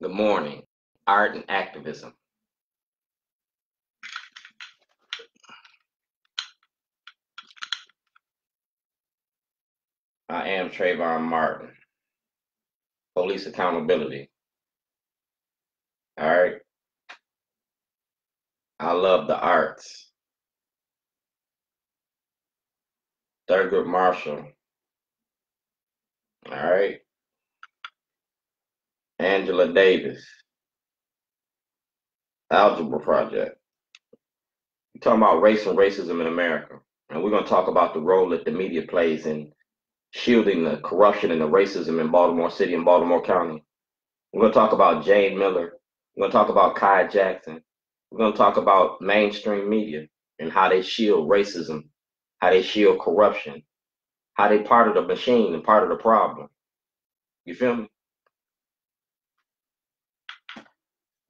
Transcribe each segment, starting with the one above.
Good morning. Art and activism. I am Trayvon Martin. Police accountability. All right. I love the arts. Thurgood Marshall. All right. Angela Davis. Algebra Project. We're talking about race and racism in America. And we're going to talk about the role that the media plays in shielding the corruption and the racism in Baltimore City and Baltimore County. We're going to talk about Jayne Miller. We're going to talk about Kai Jackson. We're going to talk about mainstream media and how they shield racism, how they shield corruption, how they part of the machine and part of the problem. You feel me?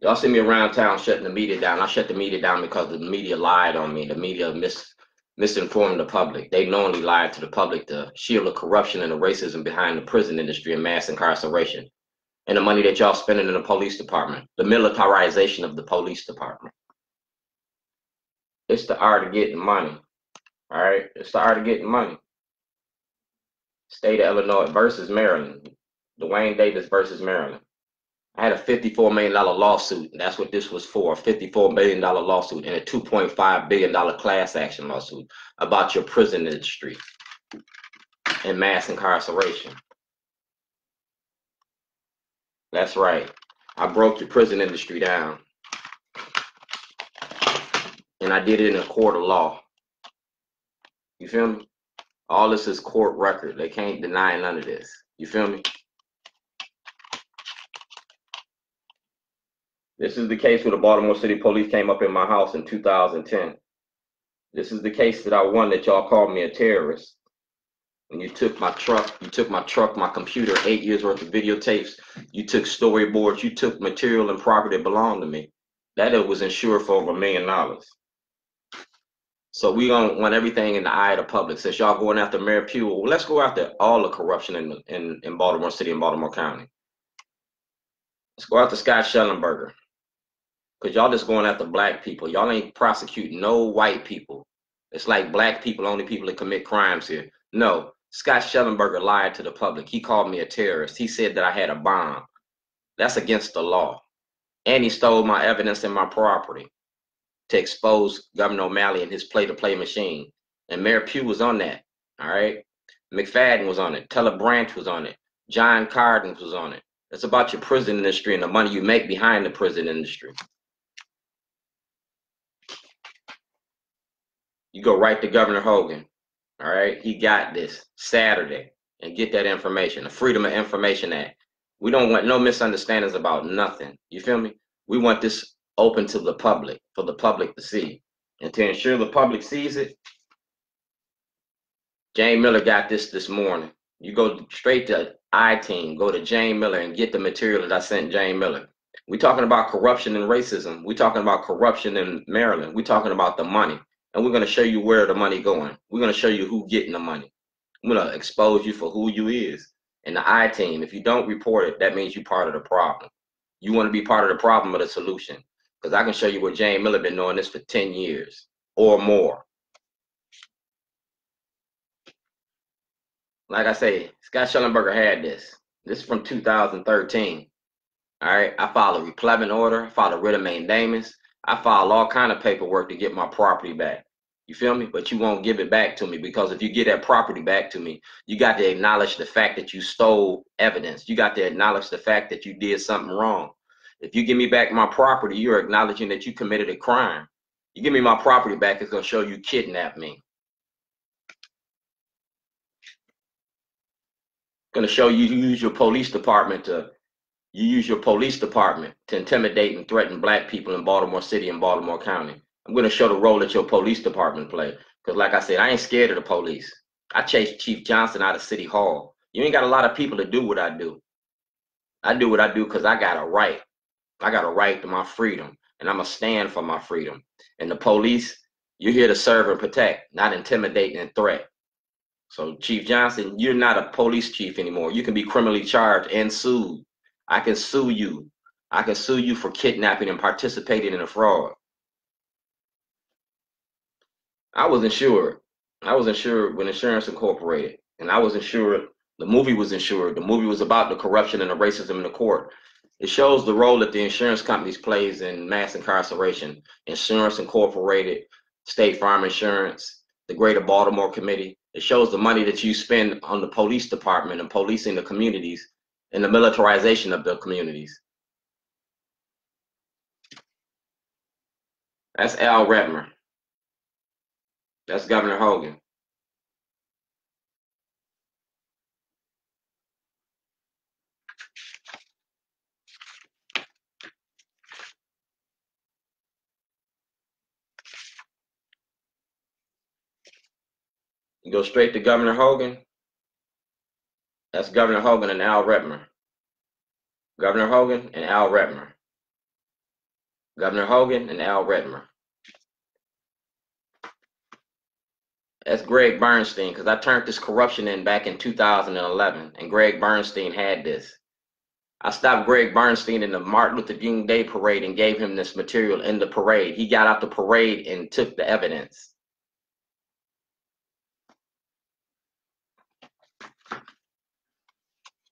Y'all see me around town shutting the media down. I shut the media down because the media lied on me. The media mis misinformed the public. They knowingly lied to the public to shield the corruption and the racism behind the prison industry and mass incarceration. And the money that y'all spending in the police department, the militarization of the police department. It's the art of getting money. All right. It's the art of getting money. State of Illinois versus Maryland. Duane Davis versus Maryland. I had a $54 million lawsuit. And that's what this was for a $54 million lawsuit and a $2.5 billion class action lawsuit about your prison industry and mass incarceration. That's right. I broke your prison industry down. And I did it in a court of law. You feel me? All this is court record. They can't deny none of this. You feel me? This is the case where the Baltimore City Police came up in my house in 2010. This is the case that I won that y'all called me a terrorist. When you took my truck, you took my truck, my computer, eight years worth of videotapes, you took storyboards, you took material and property that belonged to me. That it was insured for over a million dollars. So we don't want everything in the eye of the public. Since y'all going after Mayor Pugh, well, let's go after all the corruption in, in, in Baltimore City and Baltimore County. Let's go after Scott Shellenberger. Cause y'all just going after black people. Y'all ain't prosecuting no white people. It's like black people only people that commit crimes here. No, Scott Shellenberger lied to the public. He called me a terrorist. He said that I had a bomb. That's against the law. And he stole my evidence and my property to expose Governor O'Malley and his play-to-play machine. And Mayor Pugh was on that. All right. McFadden was on it. Talmadge Branch was on it. John Carden was on it. It's about your prison industry and the money you make behind the prison industry. You go right to Governor Hogan. All right. He got this Saturday and get that information. The Freedom of Information Act. We don't want no misunderstandings about nothing. You feel me? We want this open to the public for the public to see. And to ensure the public sees it, Jayne Miller got this this morning. You go straight to iTeam, go to Jayne Miller and get the material that I sent Jayne Miller. We're talking about corruption and racism. We're talking about corruption in Maryland. We're talking about the money and we're going to show you where the money going. We're going to show you who getting the money. I'm going to expose you for who you is. And the I team, if you don't report it, that means you're part of the problem. You want to be part of the problem or the solution. Because I can show you where Jayne Miller been doing this for 10 years or more. Like I say, Scott Shellenberger had this. This is from 2013. All right, I filed a replevin order, I filed a writ of mandamus, I file all kind of paperwork to get my property back. You feel me? But you won't give it back to me because if you get that property back to me, you got to acknowledge the fact that you stole evidence. You got to acknowledge the fact that you did something wrong. If you give me back my property, you're acknowledging that you committed a crime. You give me my property back, it's going to show you kidnapped me. Going to show you use your police department to you use your police department to intimidate and threaten black people in Baltimore City and Baltimore County. I'm going to show the role that your police department play. Because like I said, I ain't scared of the police. I chased Chief Johnson out of City Hall. You ain't got a lot of people to do what I do. I do what I do because I got a right. I got a right to my freedom. And I'm going to stand for my freedom. And the police, you're here to serve and protect, not intimidate and threat. So Chief Johnson, you're not a police chief anymore. You can be criminally charged and sued I can sue you I can sue you for kidnapping and participating in a fraud. I was insured. I was insured with Insurance Incorporated, and I was insured. The movie was insured. The movie was about the corruption and the racism in the court. It shows the role that the insurance companies plays in mass incarceration. Insurance Incorporated, State Farm Insurance, the Greater Baltimore Committee. It shows the money that you spend on the police department and policing the communities and the militarization of the communities. That's Al Redmer. That's Governor Hogan. You go straight to Governor Hogan. That's Governor Hogan and Al Redmer. Governor Hogan and Al Redmer. Governor Hogan and Al Redmer. That's Greg Bernstein, because I turned this corruption in back in 2011, and Greg Bernstein had this. I stopped Greg Bernstein in the Martin Luther King Day parade and gave him this material in the parade. He got out the parade and took the evidence.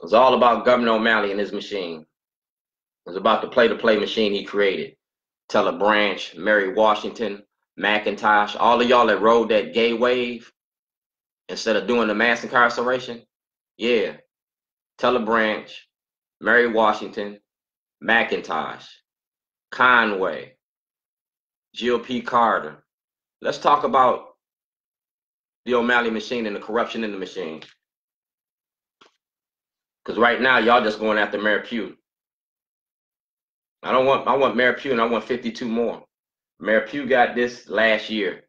It was all about Governor O'Malley and his machine. It was about the play-to-play machine he created. Talmadge Branch, Mary Washington, McIntosh, all of y'all that rode that gay wave instead of doing the mass incarceration. Yeah. Talmadge Branch, Mary Washington, McIntosh, Conway, Jill P. Carter. Let's talk about the O'Malley machine and the corruption in the machine. Because right now, y'all just going after Mayor Pugh. I don't want I want Mayor Pugh and I want 52 more. Mayor Pugh got this last year.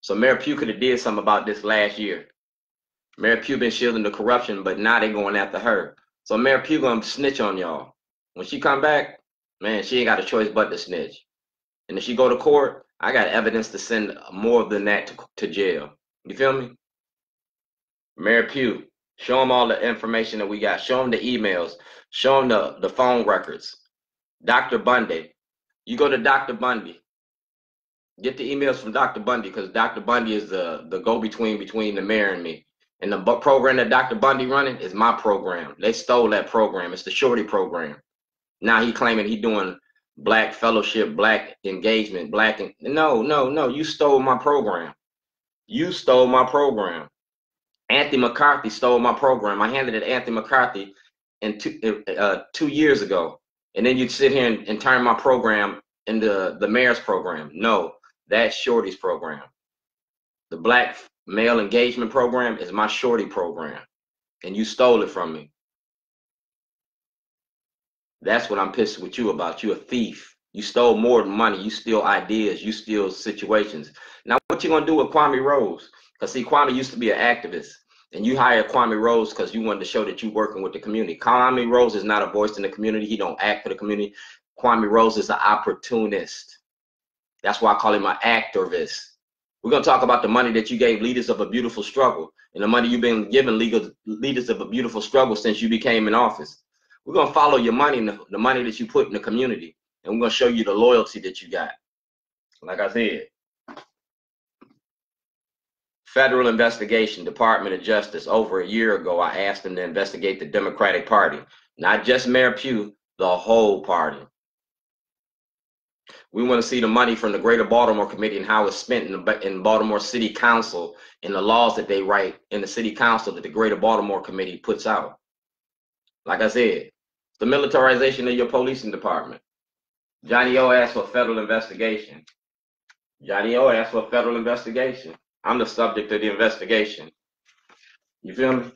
So Mayor Pugh could have did something about this last year. Mayor Pugh been shielding the corruption, but now they going after her. So Mayor Pugh gonna snitch on y'all. When she come back, man, she ain't got a choice but to snitch. And if she go to court, I got evidence to send more than that to, to jail. You feel me? Mayor Pugh, show them all the information that we got. Show them the emails. Show them the, the phone records. Dr. Bundy. You go to Dr. Bundy. Get the emails from Dr. Bundy because Dr. Bundy is the, the go-between between the mayor and me. And the program that Dr. Bundy running is my program. They stole that program. It's the Shorty program. Now he claiming he doing black fellowship, black engagement, black. no, no, no. You stole my program. You stole my program. Anthony McCarthy stole my program. I handed it to Anthony McCarthy in two, uh, two years ago. And then you'd sit here and, and turn my program into the mayor's program. No, that's Shorty's program. The black male engagement program is my Shorty program. And you stole it from me. That's what I'm pissed with you about. You're a thief. You stole more than money. You steal ideas. You steal situations. Now, what you gonna do with Kwame Rose? See, Kwame used to be an activist and you hired Kwame Rose because you wanted to show that you're working with the community. Kwame Rose is not a voice in the community. He don't act for the community. Kwame Rose is an opportunist. That's why I call him an activist. We're gonna talk about the money that you gave leaders of a beautiful struggle and the money you've been giving leaders, leaders of a beautiful struggle since you became in office. We're gonna follow your money, the money that you put in the community, and we're gonna show you the loyalty that you got. Like I said, federal investigation, Department of Justice. Over a year ago, I asked them to investigate the Democratic Party, not just Mayor Pugh, the whole party. We want to see the money from the Greater Baltimore Committee and how it's spent in, the, in Baltimore City Council and the laws that they write in the City Council that the Greater Baltimore Committee puts out. Like I said, the militarization of your policing department. Johnny O asked for federal investigation. Johnny O asked for federal investigation. I'm the subject of the investigation. You feel me?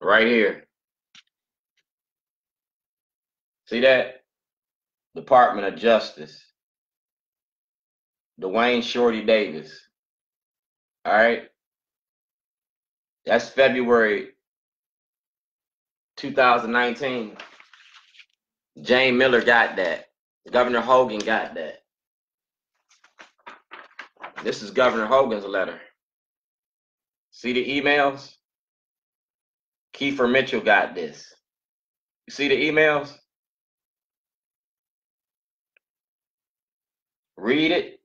Right here. See that? Department of Justice. Duane Shorty Davis. All right. That's February 2019. Jayne Miller got that. Governor Hogan got that. This is Governor Hogan's letter. See the emails? Keiffer Mitchell got this. You see the emails? Read it.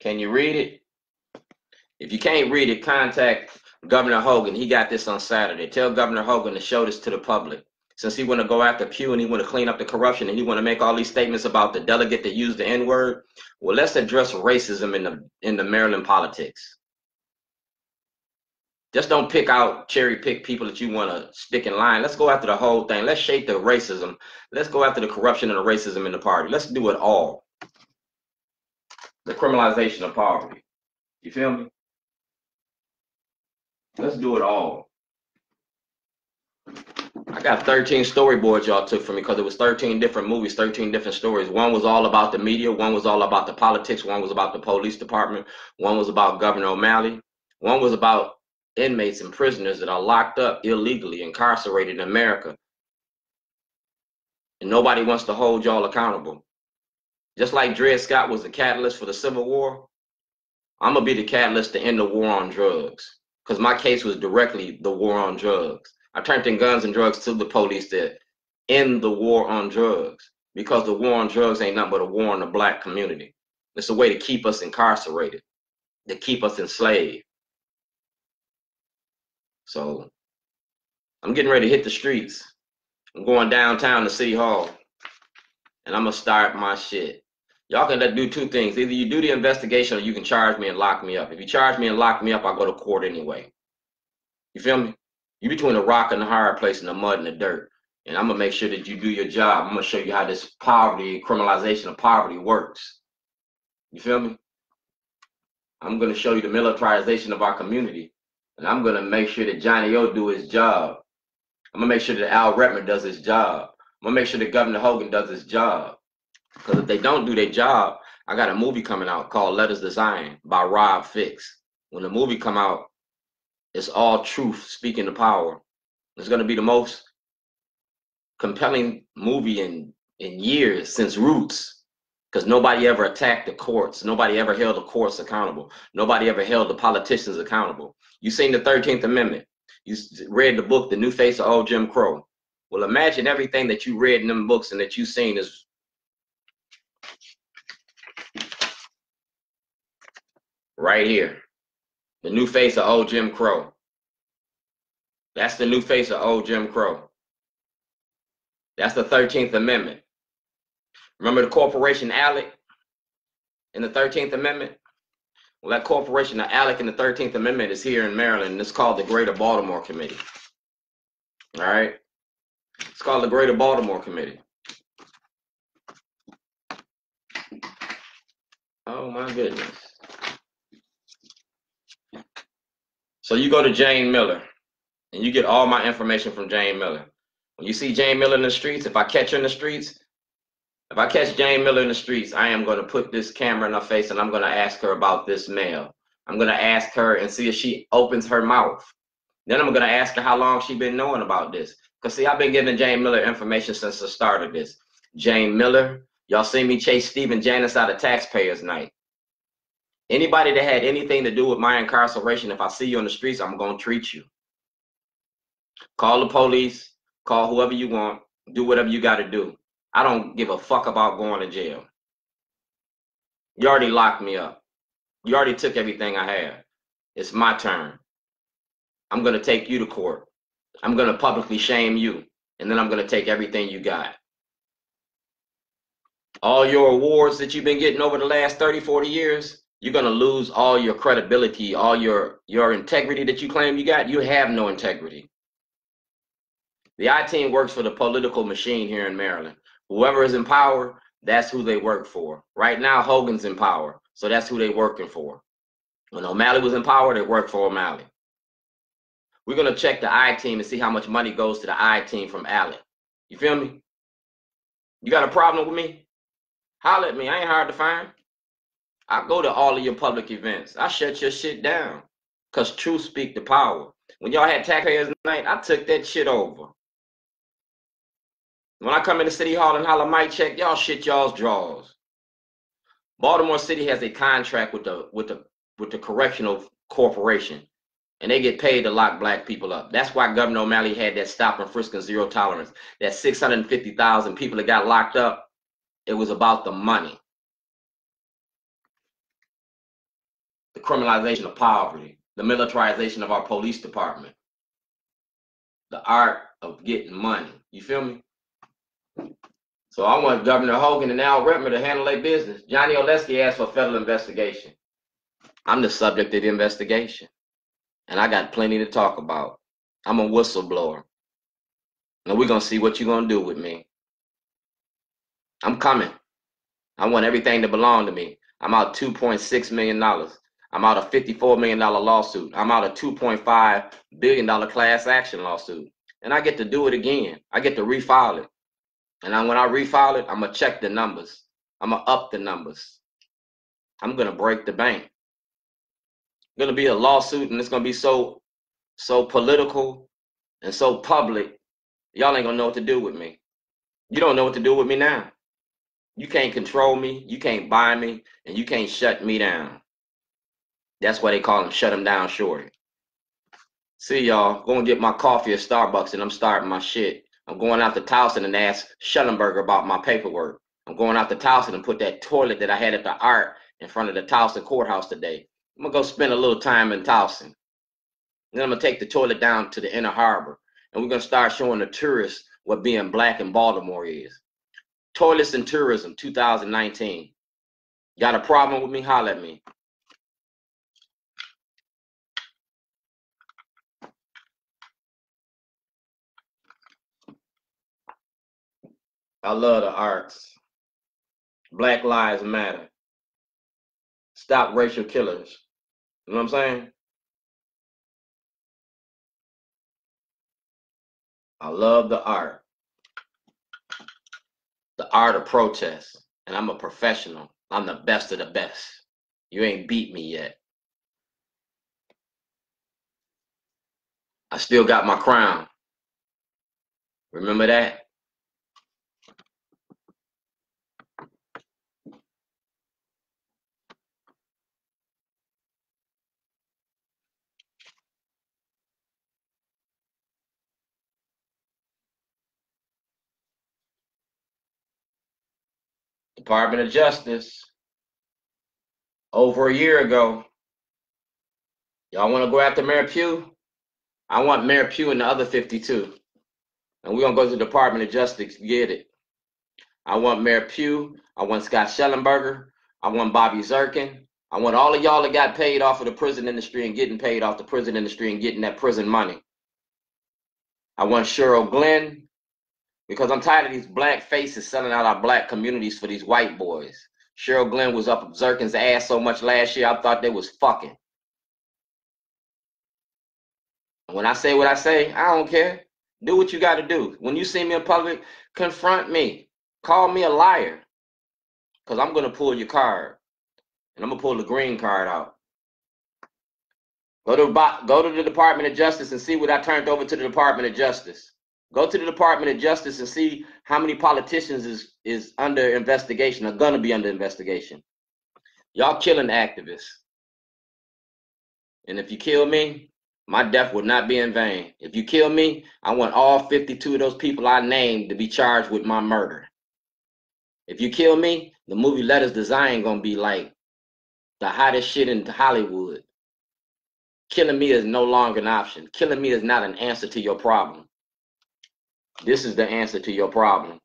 Can you read it? If you can't read it, contact Governor Hogan. He got this on Saturday. Tell Governor Hogan to show this to the public. Since he want to go after Pugh and he want to clean up the corruption and he want to make all these statements about the delegate that used the N word, well, let's address racism in the in the Maryland politics. Just don't pick out cherry pick people that you want to stick in line. Let's go after the whole thing. Let's shape the racism. Let's go after the corruption and the racism in the party. Let's do it all. The criminalization of poverty. You feel me? Let's do it all. I got 13 storyboards y'all took from me because it was 13 different movies, 13 different stories. One was all about the media, one was all about the politics, one was about the police department, one was about Governor O'Malley, one was about inmates and prisoners that are locked up illegally, incarcerated in America. And nobody wants to hold y'all accountable. Just like Dred Scott was the catalyst for the Civil War, I'm gonna be the catalyst to end the war on drugs. Because my case was directly the war on drugs. I turned in guns and drugs to the police to end the war on drugs. Because the war on drugs ain't nothing but a war on the black community. It's a way to keep us incarcerated, to keep us enslaved. So I'm getting ready to hit the streets. I'm going downtown to City Hall and I'm gonna start my shit. Y'all can do two things. Either you do the investigation or you can charge me and lock me up. If you charge me and lock me up, I go to court anyway. You feel me? You between the rock and the hard place and the mud and the dirt. And I'm gonna make sure that you do your job. I'm gonna show you how this poverty, criminalization of poverty works. You feel me? I'm gonna show you the militarization of our community and I'm gonna make sure that Johnny O do his job. I'm gonna make sure that Al Redmer does his job. I'm gonna make sure that Governor Hogan does his job. Because if they don't do their job, I got a movie coming out called Letters Design by Rob Fix. When the movie come out, it's all truth speaking to power. It's gonna be the most compelling movie in in years since Roots because nobody ever attacked the courts. Nobody ever held the courts accountable. Nobody ever held the politicians accountable. You seen the 13th Amendment. You read the book, The New Face of Old Jim Crow. Well, imagine everything that you read in them books and that you seen is right here. The new face of old Jim Crow. That's the new face of old Jim Crow. That's the 13th Amendment. Remember the corporation ALEC in the 13th Amendment? Well, that corporation, the ALEC in the 13th Amendment is here in Maryland, and it's called the Greater Baltimore Committee. All right? It's called the Greater Baltimore Committee. Oh my goodness. So you go to Jayne Miller and you get all my information from Jayne Miller. When you see Jayne Miller in the streets, if I catch her in the streets, if I catch Jayne Miller in the streets, I am going to put this camera in her face and I'm going to ask her about this mail. I'm going to ask her and see if she opens her mouth. Then I'm going to ask her how long she been knowing about this. Because see, I've been giving Jayne Miller information since the start of this. Jayne Miller, y'all see me chase Stephen Janis out of taxpayers night. Anybody that had anything to do with my incarceration, if I see you on the streets, I'm going to treat you. Call the police, call whoever you want, do whatever you got to do. I don't give a fuck about going to jail. You already locked me up. You already took everything I had. It's my turn. I'm going to take you to court. I'm going to publicly shame you. And then I'm going to take everything you got. All your awards that you've been getting over the last 30, 40 years, you're going to lose all your credibility, all your, your integrity that you claim you got. You have no integrity. The I team works for the political machine here in Maryland. Whoever is in power, that's who they work for. Right now, Hogan's in power, so that's who they're working for. When O'Malley was in power, they worked for O'Malley. We're gonna check the I team and see how much money goes to the I team from ALEC. You feel me? You got a problem with me? Holler at me. I ain't hard to find. I go to all of your public events. I shut your shit down. Cause truth speak the power. When y'all had taxpayers night, I took that shit over. When I come into City Hall and holler mic check, y'all shit y'all's draws. Baltimore City has a contract with the with the with the correctional corporation. and they get paid to lock black people up. That's why Governor O'Malley had that stop and frisk and zero tolerance. That 650,000 people that got locked up, it was about the money. The criminalization of poverty, the militarization of our police department, the art of getting money. You feel me? So I want Governor Hogan and Al Redmer to handle their business. Johnny Olszewski asked for a federal investigation. I'm the subject of the investigation. And I got plenty to talk about. I'm a whistleblower. And we're going to see what you're going to do with me. I'm coming. I want everything to belong to me. I'm out $2.6 million. I'm out of $54 million lawsuit. I'm out of $2.5 billion class action lawsuit. And I get to do it again. I get to refile it. And I, when I refile it, I'm going to check the numbers. I'm going to up the numbers. I'm going to break the bank. Going to be a lawsuit and it's going to be so, so political and so public. Y'all ain't going to know what to do with me. You don't know what to do with me now. You can't control me. You can't buy me. And you can't shut me down. That's why they call him shut him down shorty. See y'all, going to get my coffee at Starbucks and I'm starting my shit. I'm going out to Towson and ask Shellenberger about my paperwork. I'm going out to Towson and put that toilet that I had at the art in front of the Towson courthouse today. I'm gonna go spend a little time in Towson. Then I'm gonna take the toilet down to the inner harbor and we're gonna start showing the tourists what being black in Baltimore is. Toilets and Tourism 2019. Got a problem with me? Holler at me. I love the arts. Black Lives Matter. Stop racial killers. You know what I'm saying? I love the art. The art of protest. And I'm a professional. I'm the best of the best. You ain't beat me yet. I still got my crown. Remember that? Department of Justice over a year ago. Y'all want to go after Mayor Pugh? I want Mayor Pugh and the other 52. And we're going to go to the Department of Justice get it. I want Mayor Pugh. I want Scott Shellenberger. I want Bobby Zirkin. I want all of y'all that got paid off of the prison industry and getting paid off the prison industry and getting that prison money. I want Cheryl Glenn because I'm tired of these black faces selling out our black communities for these white boys. Cheryl Glenn was up Zirkin's ass so much last year, I thought they was fucking. When I say what I say, I don't care. Do what you got to do. When you see me in public, confront me. Call me a liar. Because I'm going to pull your card. And I'm going to pull the green card out. Go to, go to the Department of Justice and see what I turned over to the Department of Justice. Go to the Department of Justice and see how many politicians is is under investigation are gonna be under investigation. Y'all killing activists. And if you kill me, my death would not be in vain. If you kill me, I want all 52 of those people I named to be charged with my murder. If you kill me, the movie Letters Design gonna be like the hottest shit in Hollywood. Killing me is no longer an option. Killing me is not an answer to your problem. This is the answer to your problem.